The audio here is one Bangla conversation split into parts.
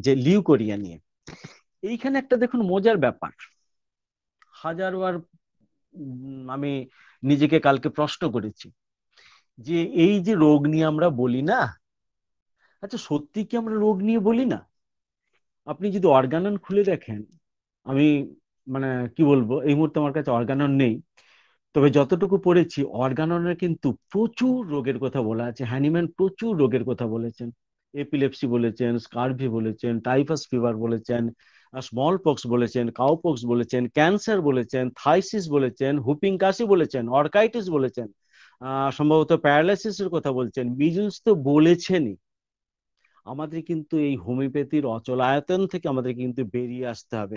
যে লিউ লিউকোরিয়া নিয়ে। এইখানে একটা দেখুন মজার ব্যাপার। হাজারবার আমি নিজেকে কালকে প্রশ্ন করেছি যে এই যে রোগ নিয়ে আমরা বলি না আচ্ছা সত্যি কি আমরা রোগ নিয়ে বলি না? আপনি যদি অর্গানন খুলে দেখেন, আমি মানে কি বলব, এই মুহূর্তে আমার কাছে অর্গানন নেই, তবে যতটুকু পড়েছি, অর্গাননের কিন্তু প্রচুর রোগের কথা বলা আছে, হ্যানিম্যান প্রচুর রোগের কথা বলেছেন। এপিলেপসি বলেছেন স্কারভি বলেছেন টাইফাস ফিভার বলেছেন স্মল পক্স বলেছেন কাউপক্স বলেছেন ক্যান্সার বলেছেন থাইসিস বলেছেন হুপিং কাশি বলেছেন অর্কাইটিস বলেছেন সম্ভবত প্যারালাইসিসের কথা বলছেন মিজলস তো বলেছেনই। আমাদের কিন্তু এই হোমিওপ্যাথির অচলায়তন থেকে আমাদের কিন্তু বেরিয়ে আসতে হবে।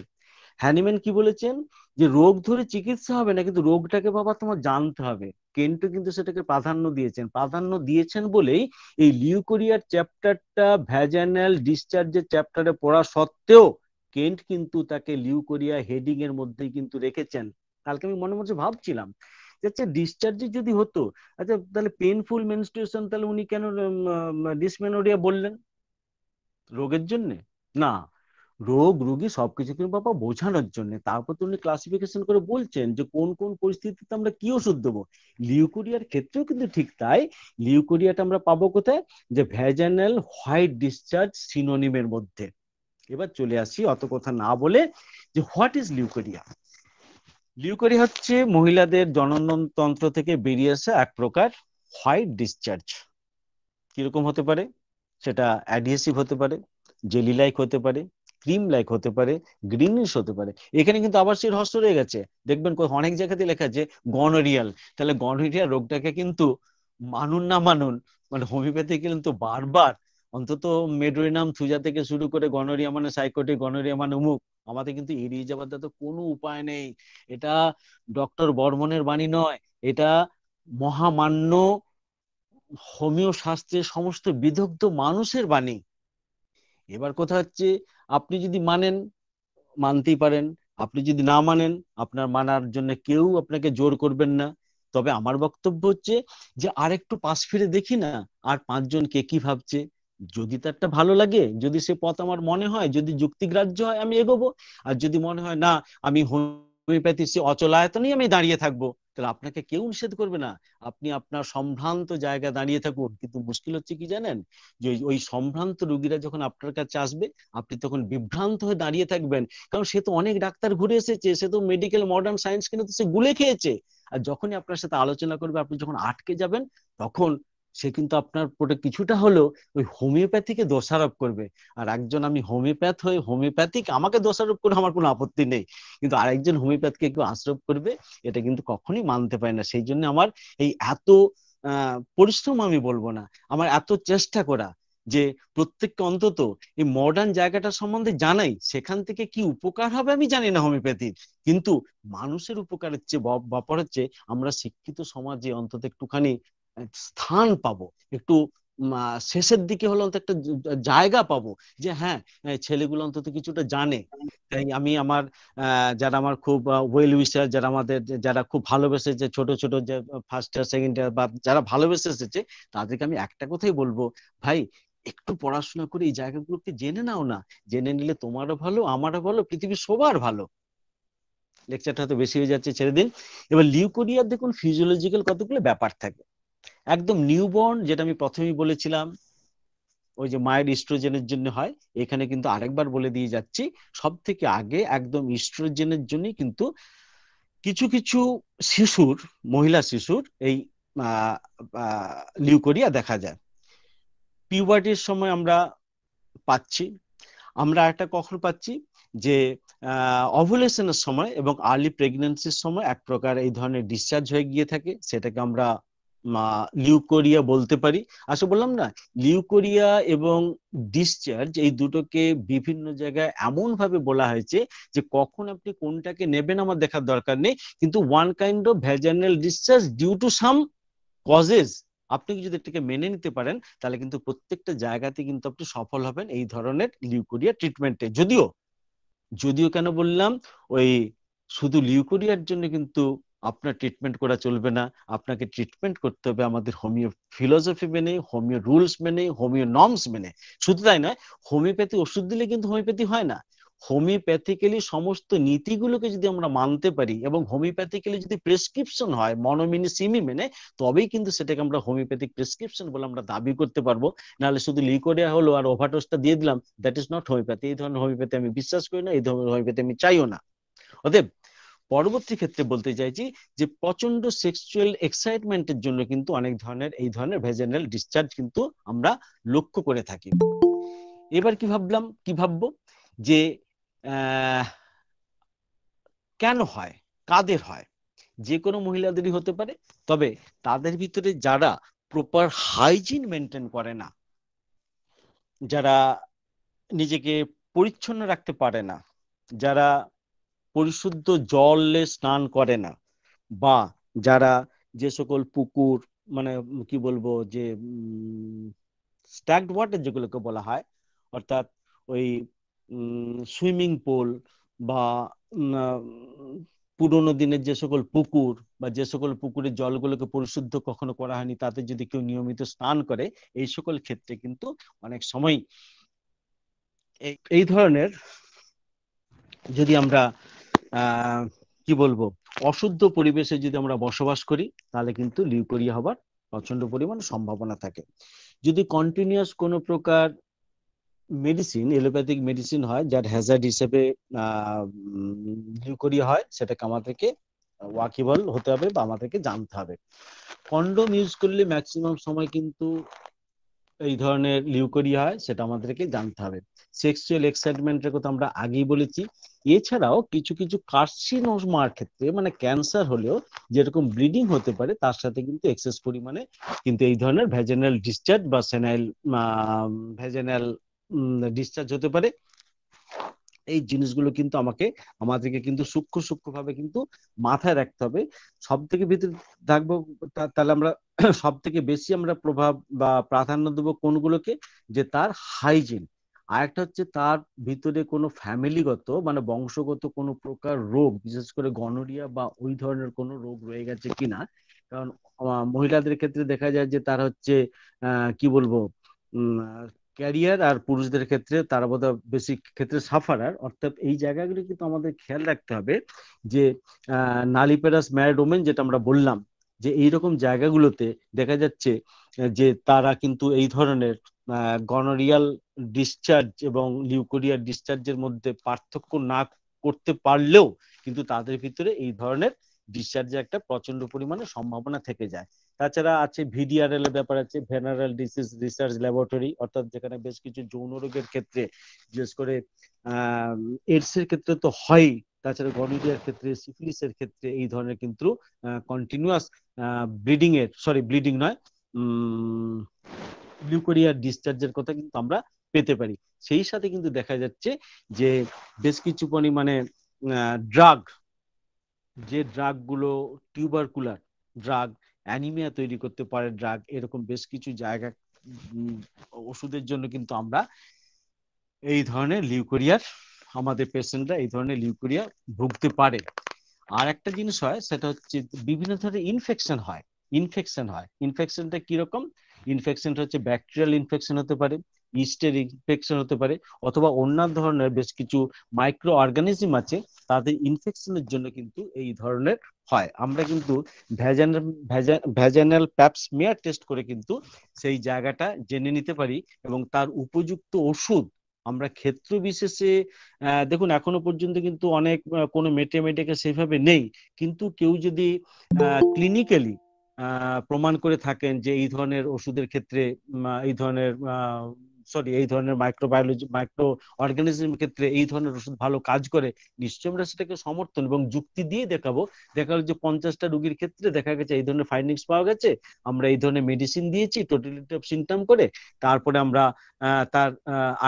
হ্যানিম্যান কি বলেছেন? যে রোগ ধরে চিকিৎসা হবে না, কিন্তু রোগটাকে বাবা তোমার জানতে হবে। কেন্টু কিন্তু সেটাকে প্রাধান্য দিয়েছেন। প্রাধান্য দিয়েছেন বলেই এই লিউকোরিয়ার চ্যাপ্টারটা, ভ্যাজানাল ডিসচার্জের চ্যাপ্টারে পড়া সত্ত্বেও কেন্ট কিন্তু তাকে লিউকোরিয়া হেডিং এর মধ্যেই কিন্তু রেখেছেন। কালকে আমি মনে মনে ভাবছিলাম আচ্ছা ডিসচার্জ যদি হতো আচ্ছা তাহলে পেনফুল মেনস্ট্রুয়েশন তাহলে উনি কেন ডিসমেনোরিয়া বললেন? রোগের জন্য? না। রোগ, রুগী সবকিছু কিন্তু বাবা বোঝানোর জন্য। তারপর তো উনি ক্লাসিফিকেশন করে বলছেন যে, কোন কোন পরিস্থিতিতে আমরা কি ওষুধ দেবো? লিউকোরিয়ার ক্ষেত্রেও কিন্তু ঠিক তাই। লিউকোরিয়াটা আমরা পাবো কোথায়? যে ভ্যাজানাল হোয়াইট ডিসচার্জ সিনোনিমের মধ্যে। এবার চলে আসি অত কথা না বলে যে হোয়াট ইজ লিউকোরিয়া লিউকোরিয়া হচ্ছে মহিলাদের জননন তন্ত্র থেকে বেরিয়ে আসা এক প্রকার হোয়াইট ডিসচার্জ কীরকম হতে পারে? সেটা অ্যাডিয়েসিভ হতে পারে জেলি লাইক হতে পারে ক্রিম লাইক হতে পারে গ্রিনিশ হতে পারে। এখানে কিন্তু আবার সেই রহস্য রয়ে গেছে। দেখবেন অনেক জায়গাতে লেখা আছে গনোরিয়াল তাহলে গনোরিয়া রোগটাকে কিন্তু মানুন না মানুন মানে হোমিওপ্যাথি কিন্তু বারবার অন্তত মেডোরিনাম থুজা থেকে শুরু করে গনোরিয়া মানে সাইকোটিক গনোরিয়া মানে উমুক আমাদের কিন্তু এড়িয়ে যাবার তো কোনো উপায় নেই। এটা ডক্টর বর্মনের বাণী নয়, এটা মহামান্য হোমিও শাস্ত্রের সমস্ত বিদগ্ধ মানুষের বাণী। এবার কথা হচ্ছে, আপনি যদি মানেন, মানতেই পারেন। আপনি যদি না মানেন, আপনার মানার জন্য কেউ আপনাকে জোর করবেন না। তবে আমার বক্তব্য হচ্ছে যে আর একটু পাশ ফিরে দেখি না, আর পাঁচজন কে কি ভাবছে। যদি তারটা ভালো লাগে, যদি সে পথ আমার মনে হয়, যদি যুক্তিগ্রাহ্য হয়, আমি এগোবো। আর যদি মনে হয়, না, আমি হোমিওপ্যাথি, সে অচলায়তনেই আমি দাঁড়িয়ে থাকব। তাহলে আপনাকে কেউ নিষেধ করবে না। আপনি আপনার সম্ভ্রান্ত জায়গায় দাঁড়িয়ে থাকুন। কিন্তু মুশকিল হচ্ছে কি জানেন? যে ওই সম্ভ্রান্ত রুগীরা যখন আপনার কাছে আসবে, আপনি তখন বিভ্রান্ত হয়ে দাঁড়িয়ে থাকবেন। কারণ সে তো অনেক ডাক্তার ঘুরে এসেছে, সে তো মেডিকেল মডার্ন সায়েন্স কিন্তু সে গুলে খেয়েছে। আর যখনই আপনার সাথে আলোচনা করবে, আপনি যখন আটকে যাবেন, তখন সে কিন্তু আপনার প্রতি কিছুটা হলেও ওই হোমিওপ্যাথিকে দোষারোপ করবে। আর একজন আমি হোমিওপ্যাথ হয়ে হোমিওপ্যাথিক, আমাকে দোষারোপ করে আমার কোনো আপত্তি নেই। কিন্তু আরেকজন হোমিওপ্যাথকে কেউ আশ্রোপ করবে, এটা কিন্তু কখনই মানতে পারে না। সেই জন্য আমার এই এত পরিশ্রম আমি বলব না। আমার এত চেষ্টা করা যে প্রত্যেককে অন্তত এই মডার্ন জায়গাটা সম্বন্ধে জানাই, সেখান থেকে কি উপকার হবে আমি জানি না হোমিওপ্যাথির। কিন্তু মানুষের উপকারের চেয়ে ব্যাপার হচ্ছে আমরা শিক্ষিত সমাজে অন্তত একটুখানি স্থান পাবো। একটু শেষের দিকে হলো অন্তত একটা জায়গা পাবো যে হ্যাঁ ছেলেগুলো অন্তত কিছুটা জানে। তাই আমি আমার যারা আমার খুব ওয়েল উইসার যারা আমাদের, যারা খুব ভালোবেসেছে ছোট ছোট যে ফার্স্ট ইয়ার সেকেন্ড ইয়ার বা যারা ভালোবেসে এসেছে, তাদেরকে আমি একটা কথাই বলব, ভাই, একটু পড়াশোনা করে এই জায়গাগুলোকে জেনে নাও না। জেনে নিলে তোমারও ভালো, আমারও ভালো, পৃথিবীর সবার ভালো। লেকচারটা হয়তো বেশি হয়ে যাচ্ছে ছেড়ে দিন এবার লিউকোরিয়ার দেখুন ফিজিওলজিক্যাল কতগুলো ব্যাপার থাকে। একদম নিউবর্ন যেটা আমি প্রথমেই বলেছিলাম, ওই যে মায়ের ইস্ট্রোজেনের জন্য হয়, এখানে কিন্তু আরেকবার বলে দিয়ে যাচ্ছি সব থেকে আগে একদম ইস্ট্রোজেনের জন্যই কিন্তু কিছু কিছু শিশুর, মহিলা শিশুর এই লিউকোরিয়া দেখা যায়। পিউবার্টির সময় আমরা পাচ্ছি, আমরা একটা কখন পাচ্ছি? যে অভুলেশনের সময় এবং আর্লি প্রেগনেন্সির সময় এক প্রকার এই ধরনের ডিসচার্জ হয়ে গিয়ে থাকে, সেটাকে আমরা লিউকোরিয়া বলতে পারি। আসলে বললাম না, লিউকোরিয়া এবং ডিসচার্জ এই দুটোকে বিভিন্ন জায়গায় এমন ভাবে বলা হয়েছে যে কখন আপনি কোনটাকে নেবেন আমার দেখার দরকার নেই। কিন্তু one kind of vaginal discharge due to some causes আপনি যদি এটাকে মেনে নিতে পারেন, তাহলে কিন্তু প্রত্যেকটা জায়গাতে কিন্তু আপনি সফল হবেন এই ধরনের লিউকোরিয়া ট্রিটমেন্টে যদিও যদিও কেন বললাম, ওই শুধু লিউকোরিয়ার জন্য কিন্তু আপনার ট্রিটমেন্ট করা চলবে না। আপনাকে ট্রিটমেন্ট করতে হবে আমাদের হোমিও ফিলোসফি মেনে, হোমিও রুলস মেনে, হোমিও নর্মস মেনে। শুধু তাই নয়, হোমিওপ্যাথি ওষুধ দিলে কিন্তু হোমিওপ্যাথি হয় না। হোমিওপ্যাথিক্যালি সমস্ত নীতিগুলোকে যদি আমরা মানতে পারি এবং হোমিওপ্যাথিক্যালি যদি প্রেসক্রিপশন হয়, মনোমিনি সিমি মেনে, তবেই কিন্তু সেটাকে আমরা হোমিওপ্যাথিক প্রেসক্রিপশন বলে আমরা দাবি করতে পারব। নাহলে শুধু লিকোরিয়া হলো আর ওভারডোজটা দিয়ে দিলাম দ্যাট ইজ নট হোমিওপ্যাথি এই ধরনের হোমিওপ্যাথি আমি বিশ্বাস করি না, এই ধরনের হোমিওপ্যাথি আমি চাইও না। অতএব পরবর্তী ক্ষেত্রে বলতে চাইছি যে প্রচণ্ড সেক্সুয়াল এক্সাইটমেন্টের জন্য কিন্তু অনেক ধরনের, এই ধরনের ভেজেনাল ডিসচার্জ কিন্তু আমরা লক্ষ্য করে থাকি। এবার কি ভাবলাম, কি ভাববো? যে কেন হয়? কাদের হয়? যে কোনো মহিলাদেরই হতে পারে, তবে তাদের ভিতরে যারা প্রপার হাইজিন মেনটেন করে না, যারা নিজেকে পরিচ্ছন্ন রাখতে পারে না, যারা পরিশুদ্ধ জলে স্নান করে না। বা যারা যে সকল পুকুর মানে কি বলব যে স্ট্যাকড ওয়াটার যেগুলোকে বলা হয়, অর্থাৎ ওই সুইমিং পুল বা পুরোনো দিনের যে সকল পুকুর বা যে সকল পুকুরের জলগুলোকে পরিশুদ্ধ কখনো করা হয়নি, তাতে যদি কেউ নিয়মিত স্নান করে, এই সকল ক্ষেত্রে কিন্তু অনেক সময় এই ধরনের যদি আমরা কি বলব? অশুদ্ধ পরিবেশে যদি আমরা বসবাস করি, তাহলে কিন্তু লিউকোরিয়া হবার প্রচণ্ড পরিমাণ সম্ভাবনা থাকে। যদি কন্টিনিউয়াস কোনো প্রকার মেডিসিন এলোপ্যাথিক মেডিসিন হয়, যার হ্যাজার্ড হিসেবে লিউকোরিয়া হয়, সেটাকে আমাদেরকে ওয়াকিবল হতে হবে বা আমাদেরকে জানতে হবে। কন্ডোম ইউজ করলে ম্যাক্সিমাম সময় কিন্তু এই ধরনের লিউকোরিয়া হয়, সেটা আমাদেরকে জানতে হবে। সেক্সুয়াল এক্সাইটমেন্টের কথা আমরা আগেই বলেছি। এছাড়াও কিছু কিছু কার্সিনোমার ক্ষেত্রে মানে ক্যান্সার হলেও যেরকম ব্লিডিং হতে পারে, তার সাথে কিন্তু এক্সেস পরিমাণে কিন্তু এই ধরনের ভ্যাজেনাল ডিসচার্জ বা সেনাইল ভ্যাজেনাল ডিসচার্জ হতে পারে। এই জিনিসগুলো কিন্তু আমাকে, আমাদেরকে কিন্তু সূক্ষ্ম সূক্ষ্ম ভাবে কিন্তু মাথায় রাখতে হবে। সব থেকে ভিতরে থাকব তাহলে আমরা সব থেকে বেশি আমরা প্রভাব বা প্রাধান্য দেবো কোনগুলোকে? যে তার হাইজিন আর একটা হচ্ছে তার ভিতরে কোনো ফ্যামিলিগত মানে বংশগত কোনো প্রকার রোগ, বিশেষ করে গনোরিয়া বা ওই ধরনের কোনো রোগ রয়ে গেছে কিনা? কারণ মহিলাদের ক্ষেত্রে দেখা যায় যে তার হচ্ছে কি বলব? ক্যারিয়ার আর পুরুষদের ক্ষেত্রে তারা বোধহয় বেশি ক্ষেত্রে সাফারার অর্থাৎ এই জায়গাগুলো কিন্তু আমাদের খেয়াল রাখতে হবে যে নালিপেরাস ম্যারোডোমেন যেটা আমরা বললাম, যে এইরকম জায়গাগুলোতে দেখা যাচ্ছে, যে তারা কিন্তু এই ধরনের গনোরিয়াল ডিসচার্জ এবং লিউকোরিয়ার ডিসচার্জের মধ্যে পার্থক্য না করতে পারলেও কিন্তু তাদের ভিতরে এই ধরনের ডিসচার্জের একটা প্রচণ্ড পরিমাণে সম্ভাবনা থেকে যায়। তাছাড়া আছে ভিডিআরএল এর ব্যাপার আছে ভেনারেল ডিসিজ রিসার্চ ল্যাবরেটরি অর্থাৎ যেখানে বেশ কিছু যৌন রোগের ক্ষেত্রে, বিশেষ করে এডস এর ক্ষেত্রে তো হয় তাছাড়া গনোরিয়ার ক্ষেত্রে সিফিলিসের ক্ষেত্রে এই ধরনের কিন্তু কন্টিনিউয়াস ব্লিডিং এর সরি ব্লিডিং নয় লিউকোরিয়ার ডিসচার্জের কথা কিন্তু আমরা পেতে পারি। সেই সাথে কিন্তু দেখা যাচ্ছে যে, বেশ কিছু পরিমাণে ড্রাগ যে ড্রাগগুলো টিউবারকুলার ড্রাগ, অ্যানিমিয়া তৈরি করতে পারে ড্রাগ, এরকম বেশ কিছু জায়গা ওষুধের জন্য কিন্তু আমরা এই ধরনের লিউকোরিয়ার আমাদের পেশেন্টরা এই ধরনের লিউকোরিয়া ভুগতে পারে। আর একটা জিনিস হয়, সেটা হচ্ছে বিভিন্ন ধরনের ইনফেকশন হয়। ইনফেকশন হয়। ইনফেকশনটা কীরকম? ইনফেকশনটা হচ্ছে ব্যাকটেরিয়াল ইনফেকশন হতে পারে। ইস্টের ইনফেকশন হতে পারে, অথবা অন্যান্য ধরনের বেশ কিছু মাইক্রো অর্গানিজম আছে, তাদের ইনফেকশনের জন্য কিন্তু এই ধরনের হয়। আমরা কিন্তু ভ্যাজানাল ভ্যাজানাল প্যাপসমিয়ার টেস্ট করে কিন্তু সেই জায়গাটা জেনে নিতে পারি এবং তার উপযুক্ত ওষুধ আমরা ক্ষেত্র বিশেষে দেখুন, এখনও পর্যন্ত কিন্তু অনেক কোনো মেটে মেটেকে সেভাবে নেই। কিন্তু কেউ যদি ক্লিনিক্যালি প্রমাণ করে থাকেন যে এই ধরনের ওষুধের ক্ষেত্রে এই ধরনের সরি এই ধরনের মাইক্রোবায়োলজি মাইক্রো অর্গানিজম ক্ষেত্রে এই ধরনের ওষুধ ভালো কাজ করে, নিশ্চয়ই আমরা সেটাকে সমর্থন এবং যুক্তি দিয়ে দেখাবো। দেখা গেল যে পঞ্চাশটা রুগীর ক্ষেত্রে দেখা গেছে এই ধরনের ফাইন্ডিংস পাওয়া গেছে। আমরা এই ধরনের মেডিসিন দিয়েছি টোটালিটি অফ সিমটম করে, তারপরে আমরা তার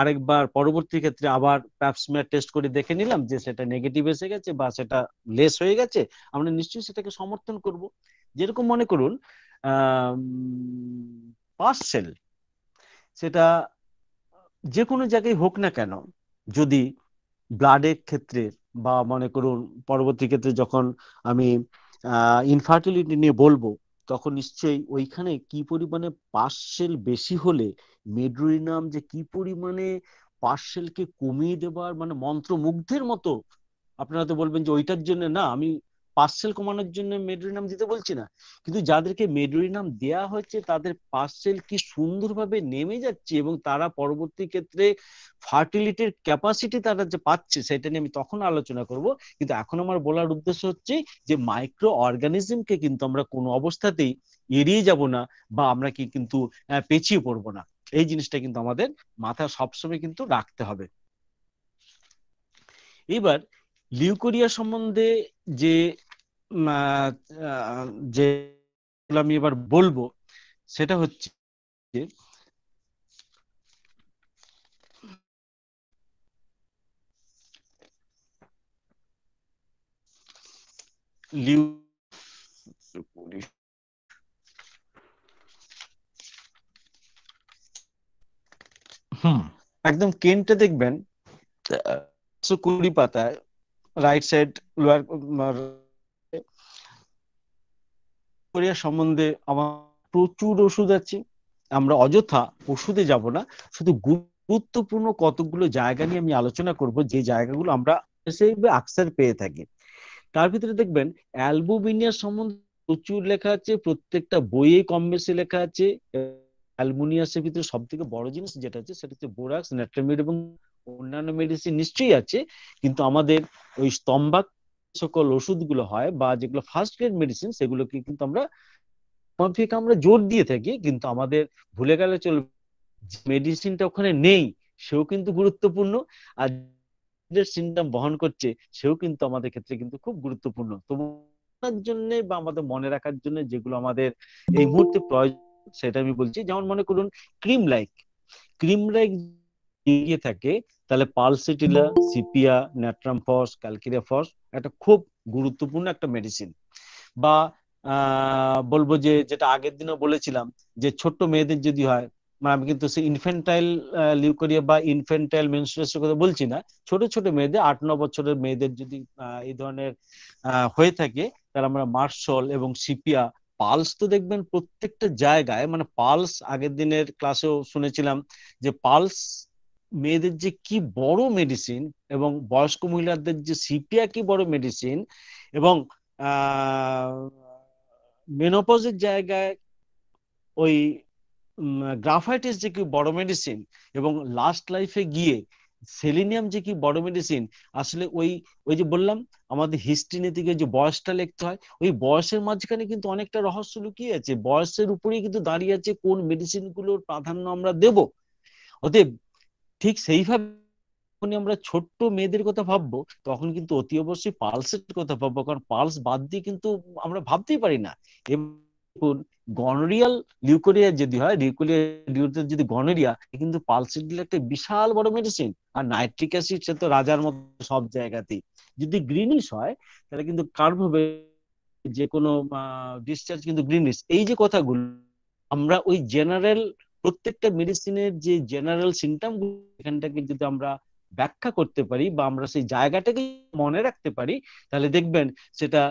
আরেকবার পরবর্তী ক্ষেত্রে আবার প্যাপসমিয়ার টেস্ট করে দেখে নিলাম যে সেটা নেগেটিভ এসে গেছে বা সেটা লেস হয়ে গেছে। আমরা নিশ্চয়ই সেটাকে সমর্থন করব। যেরকম মনে করুন পার্সেল সেটা যে কোনো জায়গায় হোক না কেন, যদি ব্লাডের ক্ষেত্রে বা মনে করুন পরবর্তী ক্ষেত্রে যখন আমি ইনফার্টিলিটি নিয়ে বলব, তখন নিশ্চয়ই ওইখানে কি পরিমাণে পার্সেল বেশি হলে মেড্রোইনাম যে কি পরিমাণে পার্সেলকে কমিয়ে দেবার মানে মন্ত্রমুগ্ধের মতো, আপনারা তো বলবেন যে ওইটার জন্য না, আমি পার্সেল কমানোর জন্য মেডোরিনাম দিতে বলছি না, কিন্তু যাদেরকে মেডোরিনাম দেয়া হচ্ছে তাদের পার্সেল কি সুন্দরভাবে নেমে যাচ্ছে এবং তারা পরবর্তী ক্ষেত্রে ফার্টিলিটির ক্যাপাসিটি তারা যে পাচ্ছে সেটা নিয়ে আমি তখন আলোচনা করব। কিন্তু এখন আমার বলার উদ্দেশ্য হচ্ছে যে মাইক্রো অর্গানিজমকে কিন্তু আমরা কোনো অবস্থাতেই এড়িয়ে যাব না বা আমরা কি কিন্তু পেছিয়ে পড়ব না। এই জিনিসটা কিন্তু আমাদের মাথা সবসময় কিন্তু রাখতে হবে। এবার লিউকোরিয়া সম্বন্ধে যে যে আমি এবার বলব সেটা হচ্ছে লিউ হুম। একদম কেনটা দেখবেন কুড়ি পাতায় রাইট সাইড লোয়ার কোরিয়া সম্বন্ধে আমার প্রচুর ওষুধ আছে। আমরা অযথা ওষুধে যাব না। শুধু গুরুত্বপূর্ণ কতগুলো জায়গা নিয়ে আমি আলোচনা করব, যে জায়গাগুলো আমরা আকসার পেয়ে থাকি। তার ভিতরে দেখবেন, অ্যালবুমিনিয়া সম্বন্ধে প্রচুর লেখা আছে, প্রত্যেকটা বইয়ে কম বেশি লেখা আছে। অ্যালমোনিয়াসের ভিতরে সব থেকে বড় জিনিস যেটা আছে, সেটা হচ্ছে বোরাক্স নেট্রামিড এবং অন্যান্য মেডিসিন নিশ্চয়ই আছে, কিন্তু আমাদের ওই স্তম্ভাক সকল ওষুধগুলো হয় বা যেগুলো ফার্স্ট গ্রেড মেডিসিন সেগুলোকে কিন্তু আমরা মাফিক আমরা জোর দিয়ে থাকি, কিন্তু আমাদের ভুলে গেলে চলবে। মেডিসিনটা ওখানে নেই, সেও কিন্তু গুরুত্বপূর্ণ আর সিমটম বহন করছে, সেও কিন্তু আমাদের ক্ষেত্রে কিন্তু খুব গুরুত্বপূর্ণ। তোমার জন্য বা আমাদের মনে রাখার জন্য যেগুলো আমাদের এই মুহূর্তে প্রয়োজন, সেটা আমি বলছি। যেমন মনে করুন ক্রিম লাইক ক্রিম লাইক এগিয়ে থাকে, তাহলে পালসিটিলা সিপিয়া ন্যাট্রামফস ক্যালকিরিয়াফস একটা খুব গুরুত্বপূর্ণ একটা মেডিসিন বা বলব যে, যেটা আগের দিনও বলেছিলাম, যে ছোট্ট মেয়েদের যদি হয় মানে আমি কিন্তু সে ইনফেন্টাইল লিউকোরিয়া বা ইনফেন্টাইল মেনস্ট্রুয়েশনের কথা বলছি না, ছোট ছোট মেয়েদের, আট, ন বছরের মেয়েদের যদি এই ধরনের হয়ে থাকে, তাহলে আমরা মার্শল এবং সিপিয়া পালস তো দেখবেন প্রত্যেকটা জায়গায় মানে পালস আগের দিনের ক্লাসেও শুনেছিলাম, যে পালস মেয়েদের যে কি বড় মেডিসিন এবং বয়স্ক মহিলাদের যে সিপিয়া কি বড় মেডিসিন এবং মেনোপজের জায়গায় ওই গ্রাফাইটিস যে কি বড় মেডিসিন এবং লাস্ট লাইফে গিয়ে সেলিনিয়াম যে কি বড় মেডিসিন আসলে ওই ওই যে বললাম আমাদের হিস্ট্রি থেকে যে বয়সটা লিখতে হয়, ওই বয়সের মাঝখানে কিন্তু অনেকটা রহস্য লুকিয়ে আছে। বয়সের উপরেই কিন্তু দাঁড়িয়ে আছে কোন মেডিসিনগুলোর প্রাধান্য আমরা দেব। অতএব ঠিক সেইভাবে যখন আমরা ছোট্ট মেয়েদের কথা ভাববো, তখন কিন্তু অতি অবশ্যই পালসের কথা ভাববো। কারণ পালস বাদ দিয়ে কিন্তু আমরা ভাবতেই পারি না। গনরিয়াল লিউকোরিয়া যদি হয় লিউকোরিয়া যদি গনরিয়া কিন্তু পালসিডিল একটা বিশাল বড় মেডিসিন আর নাইট্রিক অ্যাসিড সে তো রাজার মতো সব জায়গাতেই। যদি গ্রিনিশ হয়, তাহলে কিন্তু কার্ভ হবে যে কোনো ডিসচার্জ কিন্তু গ্রিনিশ এই যে কথাগুলো, আমরা ওই জেনারেল প্রত্যেকটা মেডিসিনের যে জেনারেল সিমটম এখানটাকে যদি আমরা ব্যাখ্যা করতে পারি বা আমরা সেই জায়গাটাকে মনে রাখতে পারি, তাহলে দেখবেন সেটা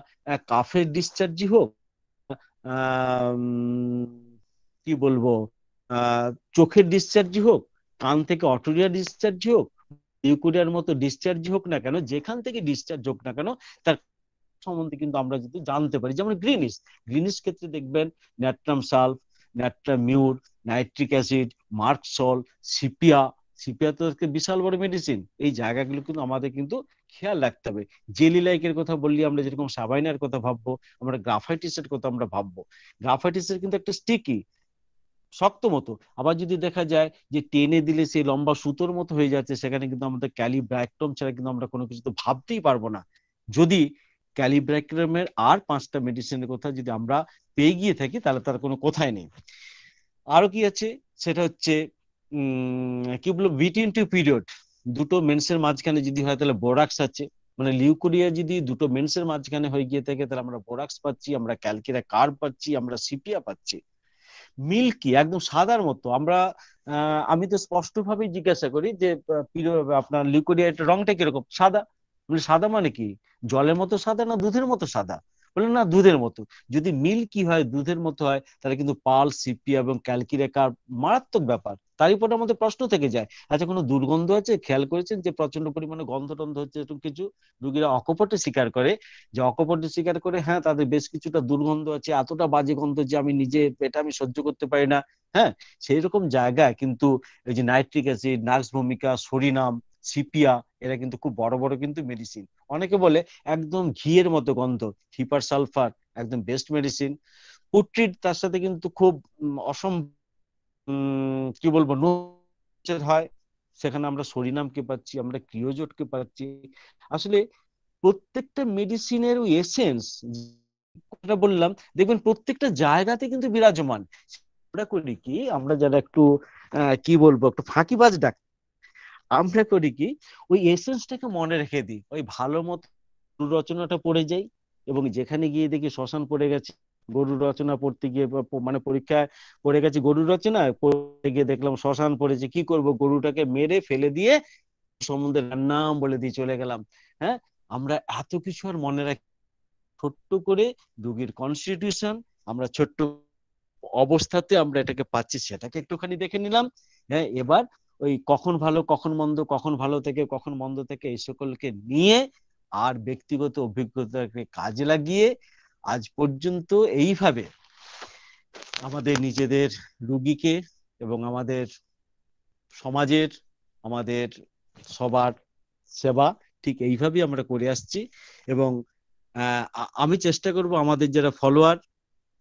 কাফের ডিসচার্জই হোক কি বলব চোখের ডিসচার্জই হোক, কান থেকে অটোরিয়া ডিসচার্জ হোক, ইউকুরিয়ার মতো ডিসচার্জ হোক না কেন, যেখান থেকে ডিসচার্জ হোক না কেন, তার সম্বন্ধে কিন্তু আমরা যদি জানতে পারি। যেমন গ্রিনিস গ্রিনিস ক্ষেত্রে দেখবেন natrum sulph natrum mur nitric acid merc sol sepia sepia তো বিশাল বড় মেডিসিন এই জায়গাগুলো কিন্তু আমাদের কিন্তু খেয়াল রাখতে হবে। জেলি লাইকের কথা বললি, আমরা যেরকম সাবাইনার কথা ভাববো, আমরা গ্রাফাইটিসের কথা আমরা ভাববো। গ্রাফাইটিসের কিন্তু একটা স্টিকি শক্ত মতো। আবার যদি দেখা যায় যে টেনে দিলে সেই লম্বা সুতোর মতো হয়ে যাচ্ছে, সেখানে কিন্তু আমাদের ক্যালিব্রাইক্টম ছাড়া কিন্তু আমরা কোনো কিছু তো ভাবতেই পারব না। যদি ক্যালিব্রাইক্টমের আর পাঁচটা মেডিসিনের কথা যদি আমরা পেয়ে গিয়ে থাকি, তাহলে তার কোনো কথাই নেই। আরও কি আছে? সেটা হচ্ছে কি বলব বিটুইন টু পিরিয়ড দুটো মেন্সের মাঝখানে যদি হয়, তাহলে বোরাক্স আছে। মানে লিউকোরিয়া যদি দুটো মেন্সের মাঝখানে হয়ে গিয়ে থাকে, তাহলে আমরা বোরাক্স পাচ্ছি, আমরা ক্যালকিরা কার পাচ্ছি, আমরা সিপিয়া পাচ্ছি। মিল্কি একদম সাদার মতো। আমরা আমি তো স্পষ্ট ভাবে জিজ্ঞাসা করি যে আপনার লিউকোরিয়া রংটা কীরকম? সাদা। মানে সাদা মানে কি? জলের মতো সাদা না দুধের মতো সাদা? বললেন না, দুধের মতো। যদি মিল কি হয়, দুধের মতো হয়, তাহলে কিন্তু পাল সিপি এবং ক্যালকিরেকার মারাত্মক ব্যাপার। তার উপর আমাদের প্রশ্ন থেকে যায় আচ্ছা কোনো দুর্গন্ধ আছে? খেয়াল করেছেন যে প্রচণ্ড পরিমাণে গন্ধ টন্ধ হচ্ছে এরকম কিছু? রুগীরা অকপটে স্বীকার করে, যে অকপটে স্বীকার করে হ্যাঁ তাদের বেশ কিছুটা দুর্গন্ধ আছে, এতটা বাজে গন্ধ যে আমি নিজে এটা আমি সহ্য করতে পারি না। হ্যাঁ সেই রকম জায়গায় কিন্তু এই যে nitric acid nux vomica, psorinum sepia, এরা কিন্তু খুব বড় বড় কিন্তু মেডিসিন অনেকে বলে একদম ঘিয়ের মতো গন্ধ, হিপার সালফার, একদম বেস্ট মেডিসিন পুট্রিট তার সাথে কিন্তু খুব অসম কি বলব হয়। সেখানে আমরা সরিনামকে পাচ্ছি, আমরা ক্রিওজোটকে পাচ্ছি। আসলে প্রত্যেকটা মেডিসিনের এসেন্স কথা বললাম, দেখবেন প্রত্যেকটা জায়গাতে কিন্তু বিরাজমান। আমরা করি কি, আমরা যারা একটু কি বলব, একটু ফাঁকিবাজ ডাক আমরা করি কি, ওই এসেন্সটাকে মনে রেখে দিই। ওই ভালো মতো রচনাটা পড়ে যাই এবং যেখানে গিয়ে দেখি শ্মশান পড়ে গেছে, গরুর রচনা পড়তে গিয়ে মানে পরীক্ষায় পড়ে গেছে গরুর রচনা, পড়তে গিয়ে দেখলাম শ্মশান পড়েছে, কি করব? গরুটাকে মেরে ফেলে দিয়ে সম্বন্ধে নাম বলে দিয়ে চলে গেলাম। হ্যাঁ? আমরা এত কিছু আর মনে রাখি ছোট্ট করে রুগীর কনস্টিটিউশন আমরা ছোট্ট অবস্থাতে আমরা এটাকে পাচ্ছি, সেটাকে একটুখানি দেখে নিলাম। হ্যাঁ এবার ওই কখন ভালো, কখন মন্দ, কখন ভালো থেকে, কখন মন্দ থেকে এই সকলকে নিয়ে আর ব্যক্তিগত অভিজ্ঞতাকে কাজে লাগিয়ে আজ পর্যন্ত এইভাবে আমাদের নিজেদের রুগীকে এবং আমাদের সমাজের, আমাদের সবার সেবা ঠিক এইভাবেই আমরা করে আসছি এবং আমি চেষ্টা করব আমাদের যারা ফলোয়ার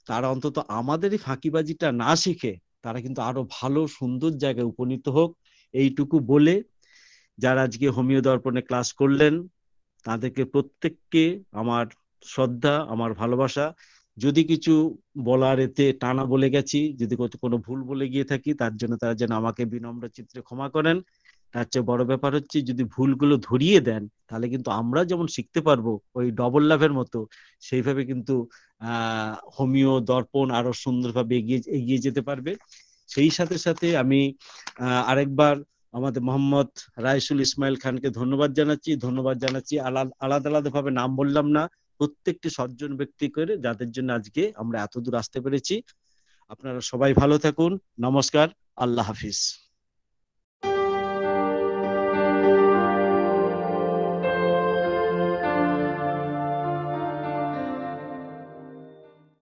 তারা অন্তত আমাদের এই ফাঁকিবাজিটা না শিখে তারা কিন্তু আরও ভালো, সুন্দর জায়গায় উপনীত হোক। এইটুকু বলে যারা আজকে হোমিও দর্পণে ক্লাস করলেন, তাদেরকে প্রত্যেককে আমার শ্রদ্ধা, আমার ভালোবাসা। যদি কিছু বলার এতে টানা বলে গেছি, যদি কোনো ভুল বলে গিয়ে থাকি, তার জন্য তারা যেন আমাকে বিনম্র চিত্রে ক্ষমা করেন। তার চেয়ে বড় ব্যাপার হচ্ছে, যদি ভুলগুলো ধরিয়ে দেন, তাহলে কিন্তু আমরা যেমন শিখতে পারব, ওই ডবল লাভের মতো, সেইভাবে কিন্তু, আহ, হোমিও দর্পণ আরও সুন্দরভাবে এগিয়ে এগিয়ে যেতে পারবে। সেই সাথে সাথে আমি আরেকবার আমাদের মোহাম্মদ রাইসুল ইসমাইল খানকে ধন্যবাদ জানাচ্ছি ধন্যবাদ জানাচ্ছি। আলাদা আলাদা ভাবে নাম বললাম না, প্রত্যেকটি সজ্জন ব্যক্তি করে যাদের জন্য আজকে আমরা এত দূর আসতে পেরেছি। আপনারা সবাই ভালো থাকুন, নমস্কার, আল্লাহ হাফিজ।